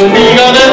conmigo de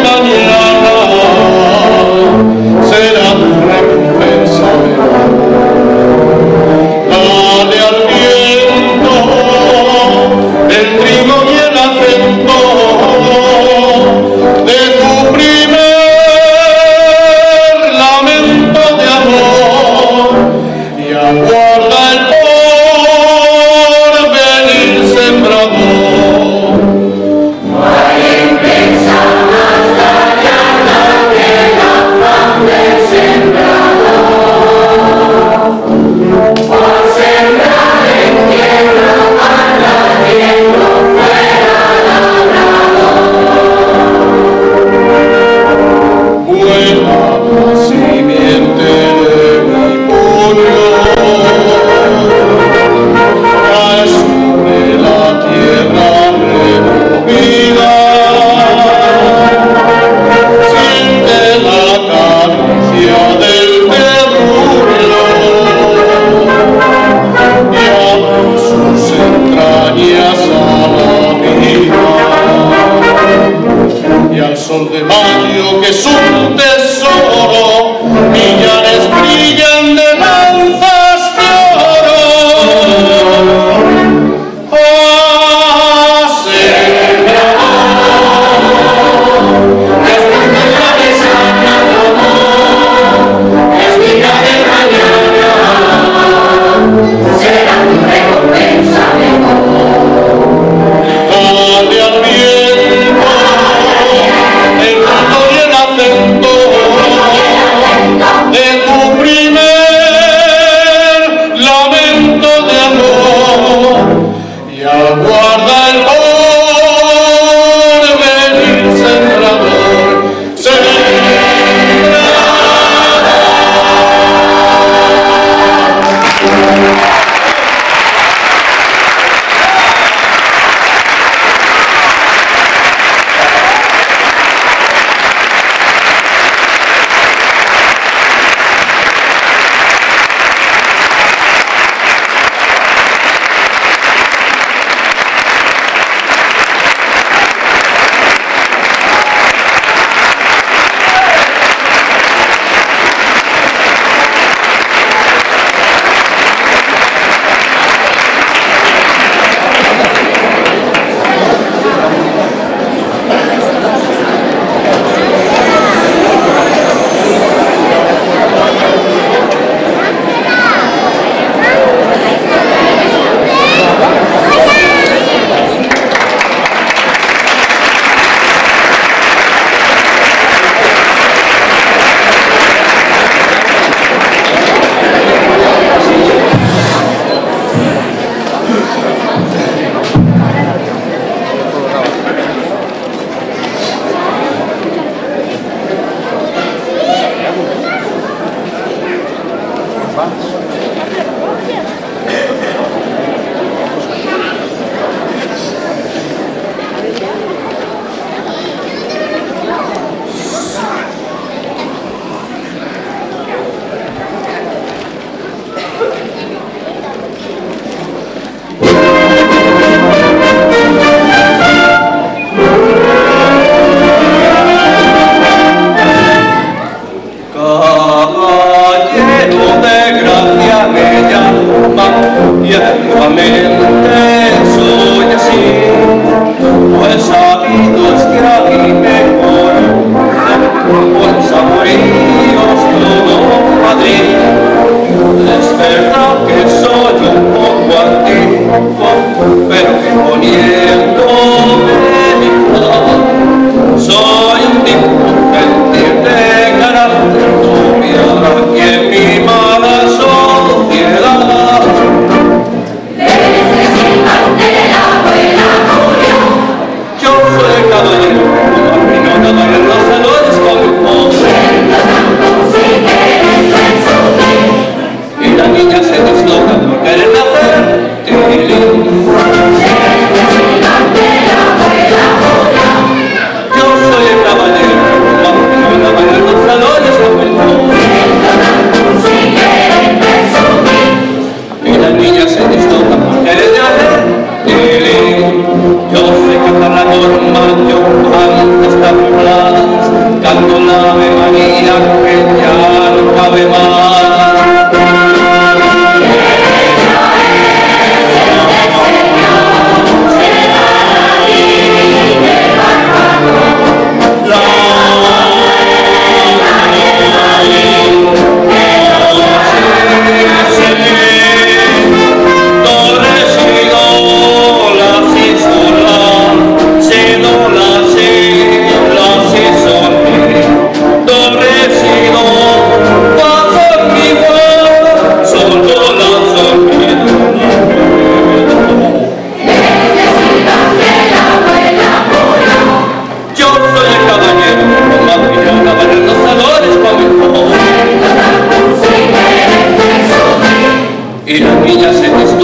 Y la niña se desloca,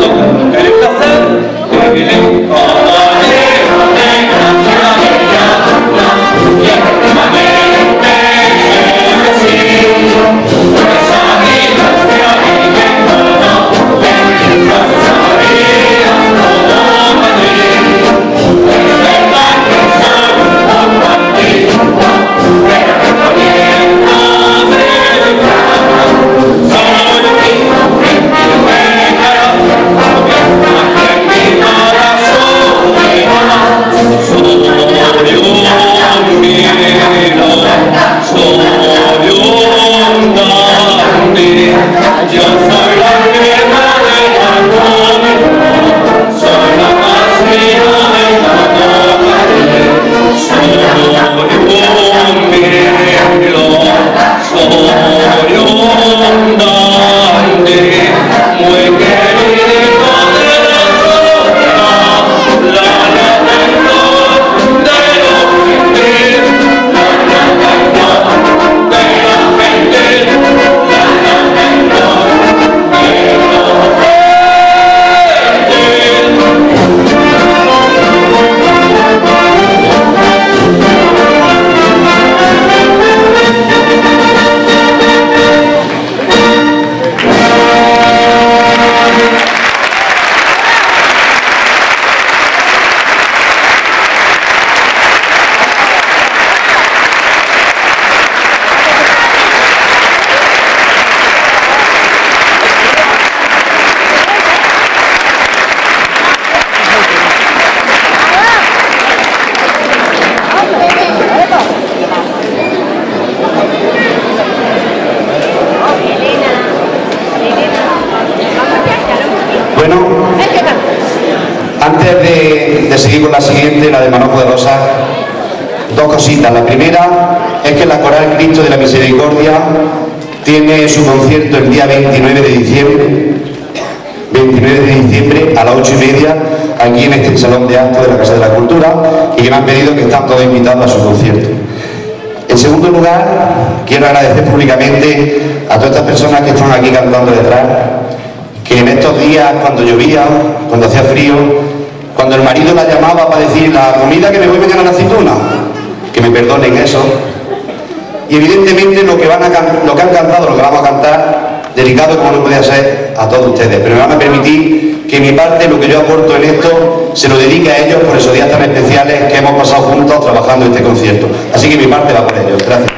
tiene su concierto el día 29 de diciembre, 29 de diciembre a las 8 y media, aquí en este Salón de Actos de la Casa de la Cultura, y que me han pedido que están todos invitados a su concierto. En segundo lugar, quiero agradecer públicamente a todas estas personas que están aquí cantando detrás, que en estos días, cuando llovía, cuando hacía frío, cuando el marido la llamaba para decir la comida que me voy mañana a la aceituna, que me perdonen eso, y evidentemente lo que, van a, lo que han cantado, lo que vamos a cantar, dedicado como no podía ser a todos ustedes, pero me van a permitir que mi parte, lo que yo aporto en esto, se lo dedique a ellos por esos días tan especiales que hemos pasado juntos trabajando este concierto. Así que mi parte va por ellos. Gracias.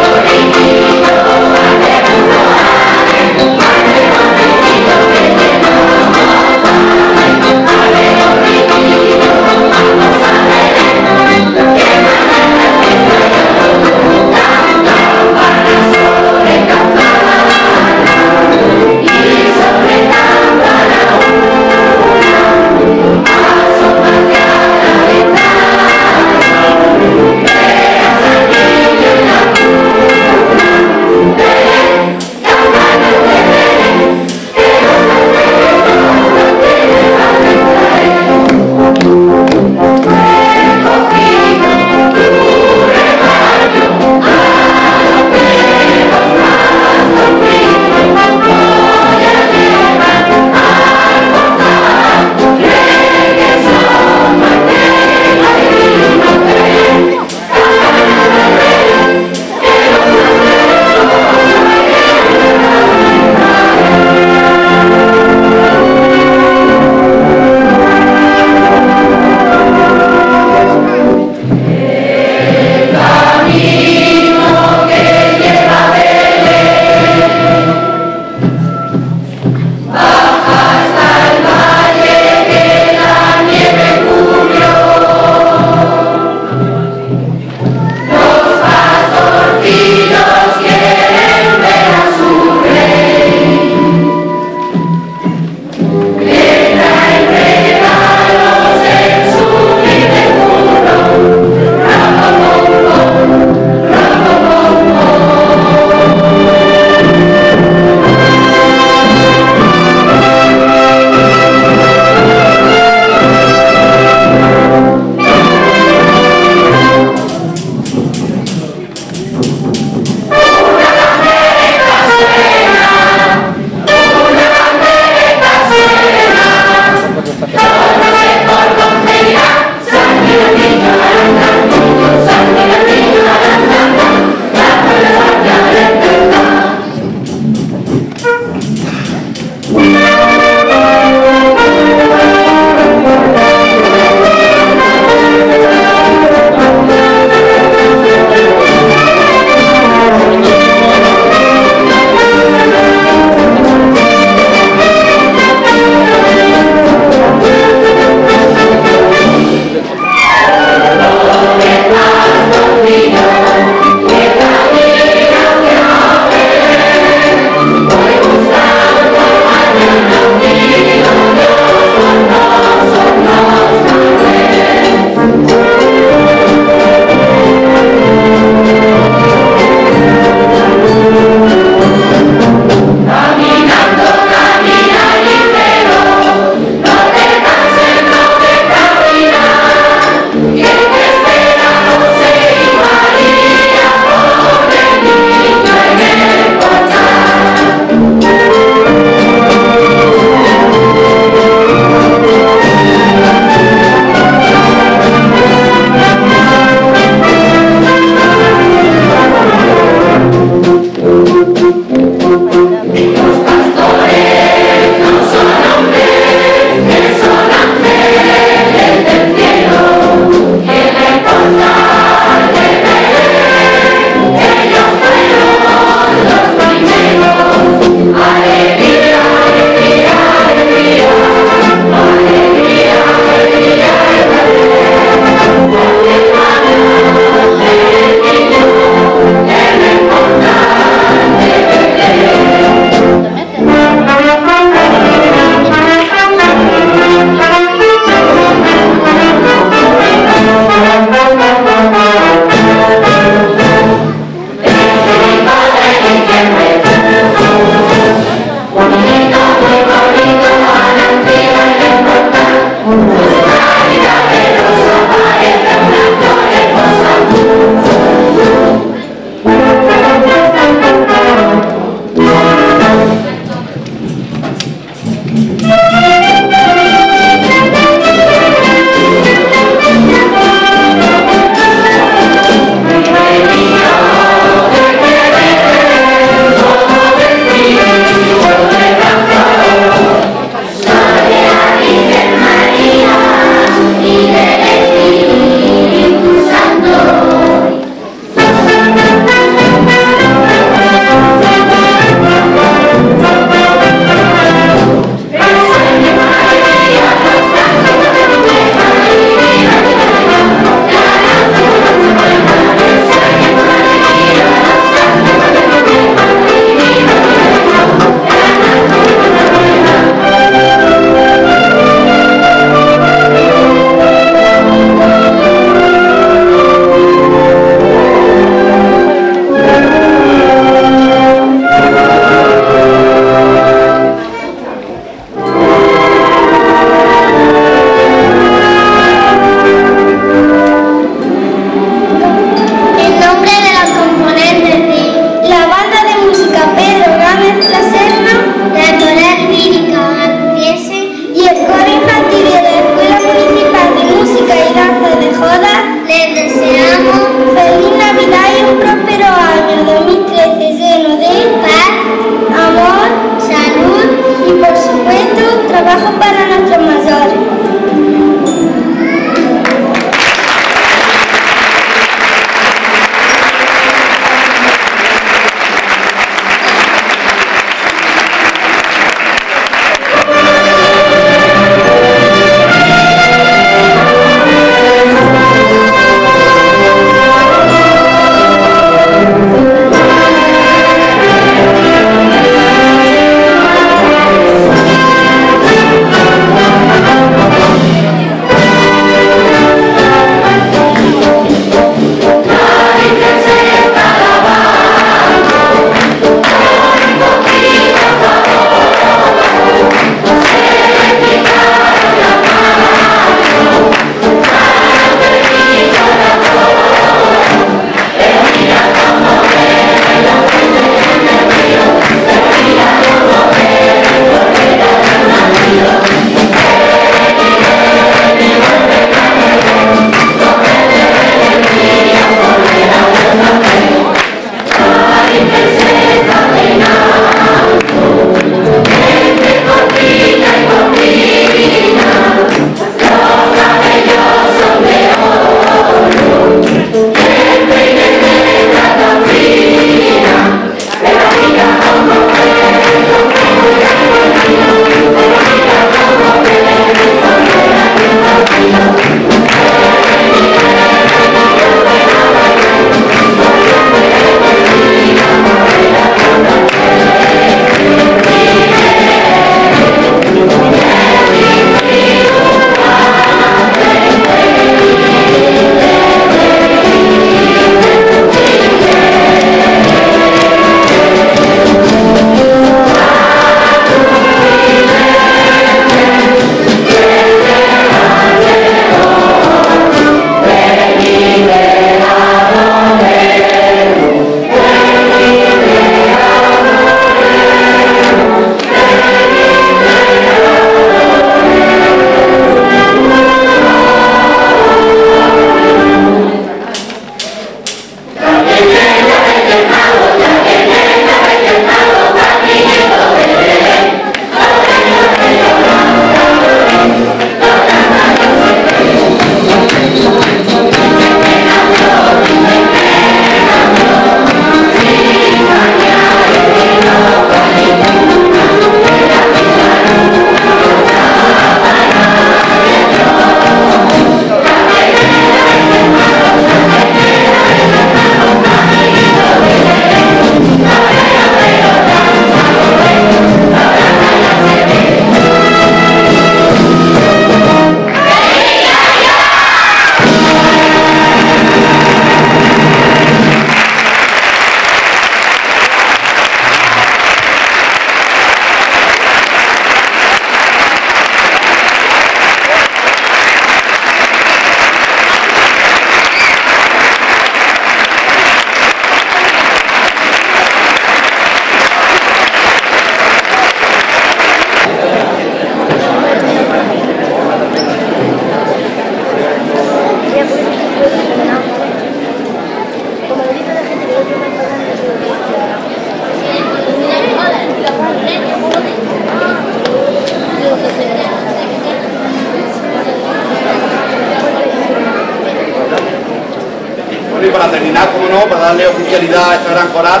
A esta gran coral,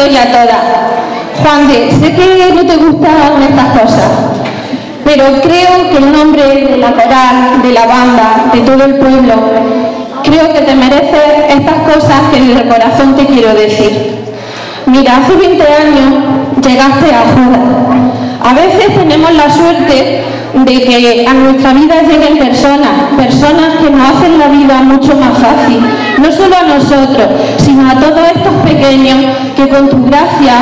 todos y a todas. Juan de, sé que no te gustan estas cosas, pero creo que en nombre de la coral, de la banda, de todo el pueblo, creo que te mereces estas cosas que en el corazón te quiero decir. Mira, hace 20 años llegaste a Judas. A veces tenemos la suerte de que a nuestra vida lleguen personas, personas que nos hacen la vida mucho más fácil, no solo a nosotros, sino a todos estos pequeños que con tu gracia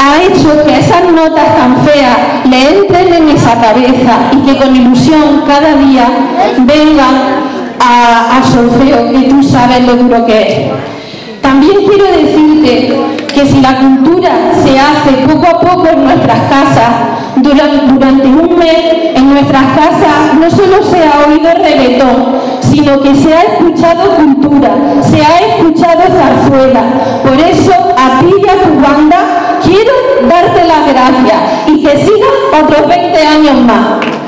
ha hecho que esas notas tan feas le entren en esa cabeza y que con ilusión cada día vengan a, a solfeo, que tú sabes lo duro que es. También quiero decirte que si la cultura se hace poco a poco en nuestras casas, durante un mes en nuestras casas no solo se ha oído reggaetón, sino que se ha escuchado cultura, se ha escuchado zarzuela. Por eso a ti y a tu banda quiero darte las gracias y que sigan otros 20 años más.